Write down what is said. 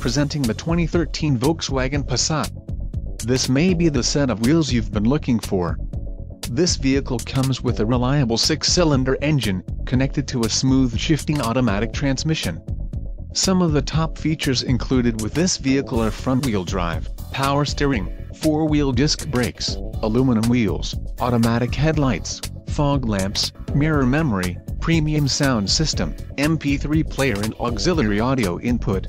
Presenting the 2013 Volkswagen Passat. This may be the set of wheels you've been looking for. This vehicle comes with a reliable six-cylinder engine, connected to a smooth shifting automatic transmission. Some of the top features included with this vehicle are front-wheel drive, power steering, four-wheel disc brakes, aluminum wheels, automatic headlights, fog lamps, mirror memory, premium sound system, MP3 player and auxiliary audio input.